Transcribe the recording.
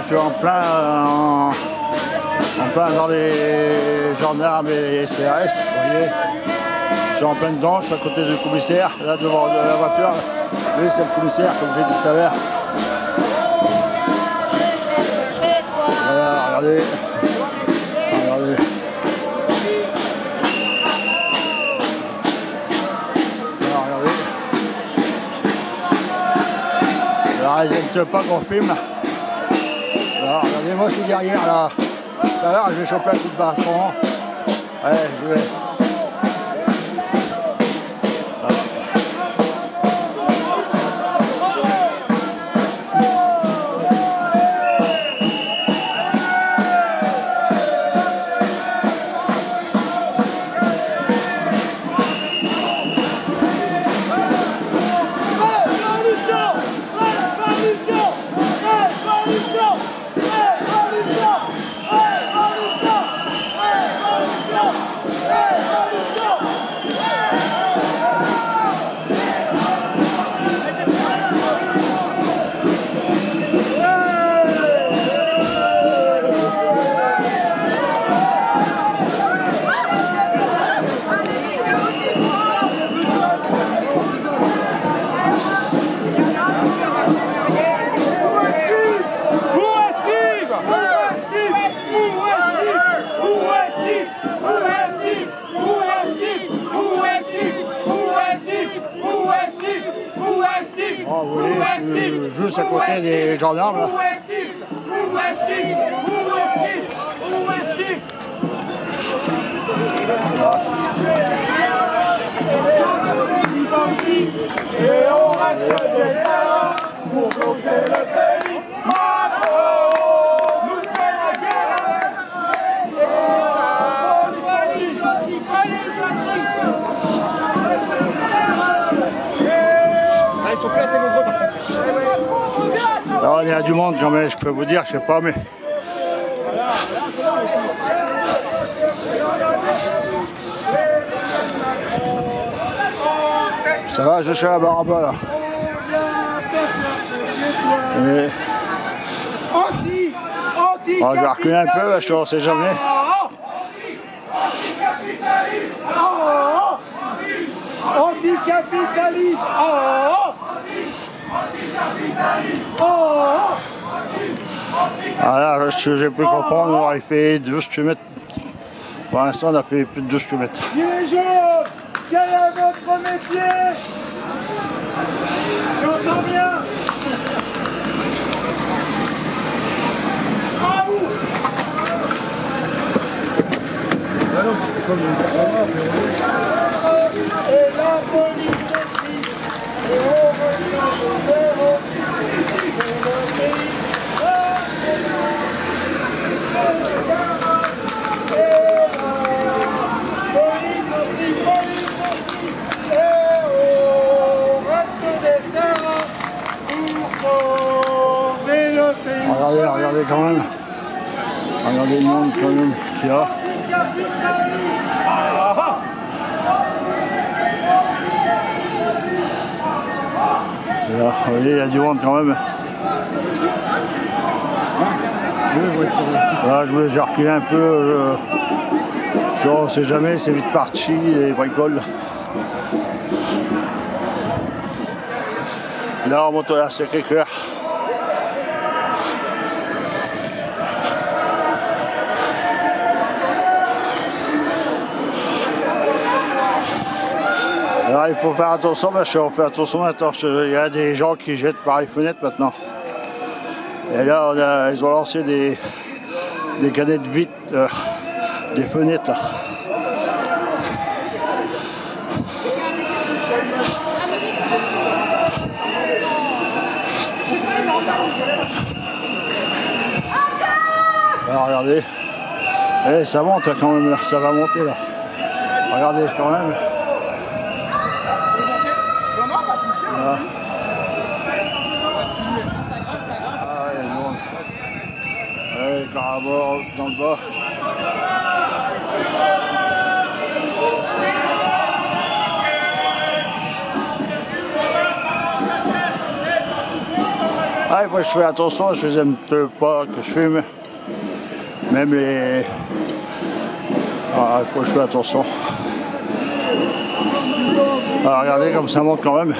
je suis en plein, en, en plein dans les gendarmes et les CRS, vous voyez. Je suis en pleine danse à côté du commissaire, là devant la voiture. Lui c'est le commissaire comme j'ai dit tout à l'heure. Regardez. Regardez. Regardez. Alors, ils n'aiment pas qu'on filme. Regardez-moi, je derrière là. Tout à l'heure, je vais choper un coup de bâton. Ouais, je vais. plus à côté des gendarmes. Sont plus assez nombreux par contre. Là, il y a du monde même, je peux vous dire, je sais pas, mais. Ça va, je suis à la barre bas là. Et, bon, je vais reculer un peu, je ne sais jamais. Anticapitaliste Oh Ah là, je j'ai pu comprendre, on aurait fait 12 km. Pour l'instant, on a fait plus de 12 km. Gilets jaunes Quel est votre métier J'entends bien. À vous Et la police aussi. Et on revient au zéro Et le pays Police aussi, police aussi Et on reste des serres Pour sauver le pays Regardez, regardez quand même. Regardez le monde quand même qu'il y a. Là, vous voyez, il y a du monde quand même. Je voulais j'ai reculé un peu. euh, je- on sait jamais, c'est vite parti, les bricoles. Là, on monte à la Sacré-Cœur. Alors il faut faire attention parce qu'on fait attention maintenant. Il y a des gens qui jettent par les fenêtres maintenant. Et là on a- ils ont lancé des, des canettes vides euh, des fenêtres là. Alors regardez. Eh, ça monte quand même, ça va monter là. Regardez quand même. Ah. Ouais, par rapport dans le bas. Ah, il faut que je fais attention, je les aime pas que je fume. Même les... Ah, il faut que je fais attention. Alors regardez comme ça monte quand même.